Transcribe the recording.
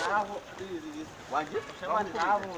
ntaho wanjye shema ntaho